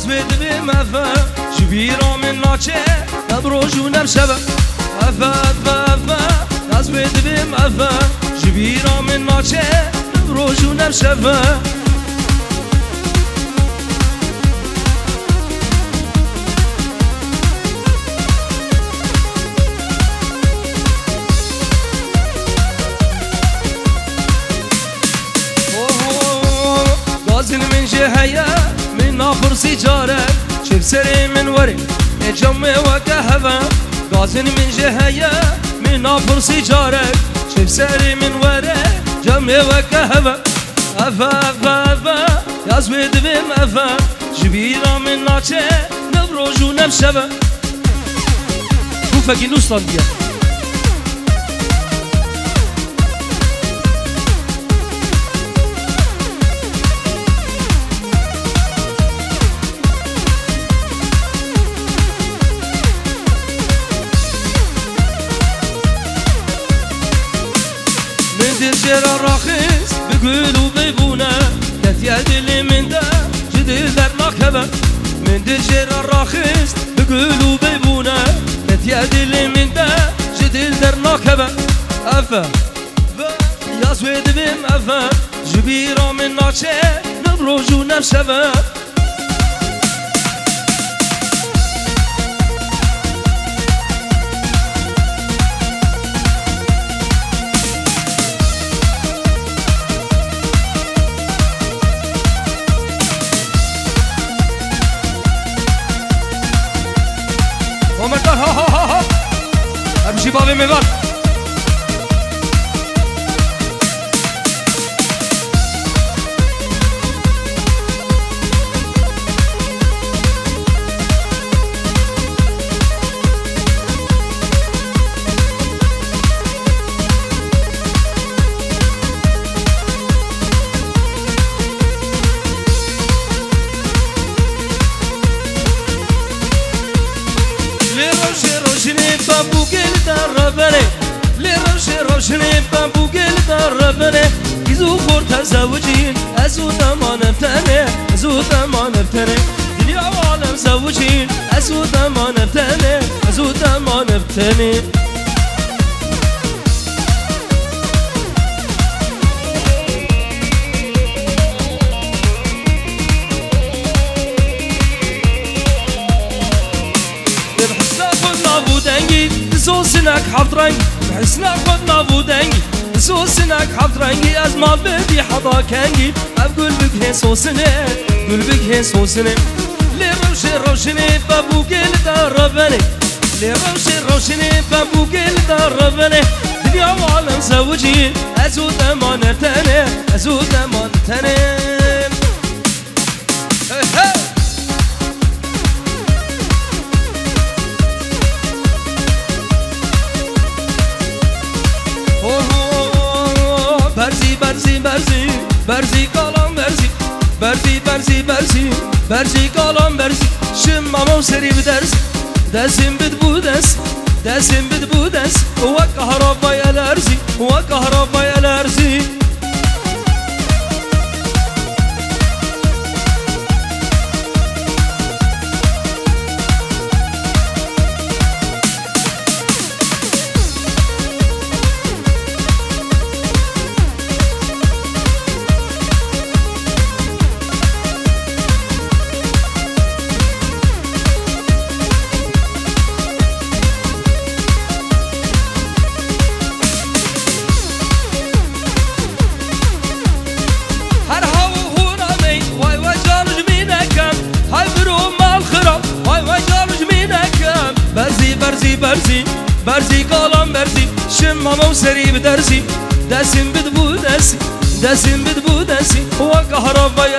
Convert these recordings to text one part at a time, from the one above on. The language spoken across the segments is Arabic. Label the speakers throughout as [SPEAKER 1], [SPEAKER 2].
[SPEAKER 1] از مد به مفه شبیرا من ناچه نبروشو نمشبه مفت مفه از مد به مفه شبیرا من ناچه نبروشو نمشبه من نافر سيجارة شف سري من وري جم وكهفا غازن من جهيا من نافر سيجارة شف سري من وري جم وكهفا أفا أفا أفا ياز بدبم أفا. جبيرا من ناچه نبروجو نمشبه شوفك نوستان ديا دل جرا راخص بقول وبيبونا تثيا دل من دا در ناكبا من دل جرا راخص بقول وبيبونا تثيا دل من دا در ناكبا أفا. يا سويد بم أفا. جبيرا من ناچه نبروجو نمشبا Desenvolve melhor ایزو خور تزوجین ازو دمانم تنه ازو دمانم تنه دنیا عالم زوجین ازو دمانم تنه ازو دمانم تنه سوسنك حفظ رنگ حسنك خود نابودنگی سوسنك حفظ رنگی از مال بدی حضا کنگی. اب گل بگه سوسنه گل بگه سوسنه. لی روش روشنه بابو گل دار ربنه لی روش روشنه بابو گل دار ربنه دنیا و عالم زوجی ازو دمان تنه. berzi berzi berzi kalan berzi berzi berzi berzi berzi kalan berzi şim mamam seri bir ders. Dersin bit bu ders. Dersin bit bu ders. Ve kahrabay elerzi. Ve kahrabay سري بدرسي دسم بدبو دسي دسم بدبو دسي وكهرباء الارزي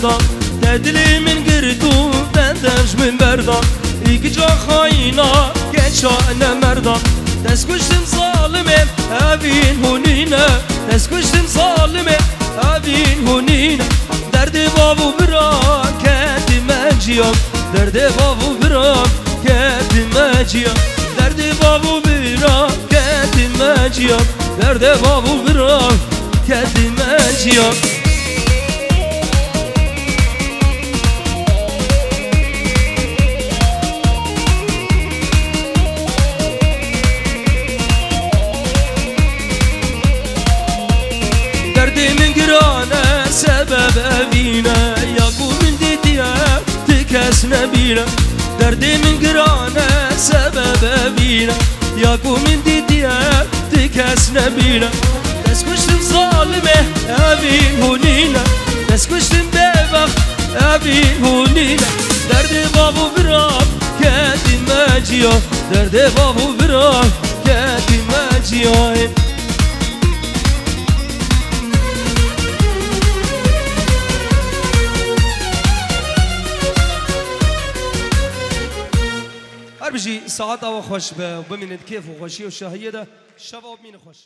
[SPEAKER 1] بردا ده دلی من گردو بندش من بردا ایک جا خاینا گنشا نمردا دست کشتم ظالمه اوین هونینه دست کشتم ظالمه اوین هونینه درد بابو بران کتی مجیان درد بابو بران کتی مجیان درد بابو بران کتی مجیان درد بابو بران کتی مجیان ne bile Derdimin girane sebebe bile. Yakumin didiye dikes ne bile. Dest kuştum zalime evi hunine Dest kuştum bevak evi hunine Derdi babu bırak kedim eciyor Derdi babu bırak kedim eciyor ساعت او خوش به ببینید کیف و خوشی و شهیه ده شب آب مین خوش.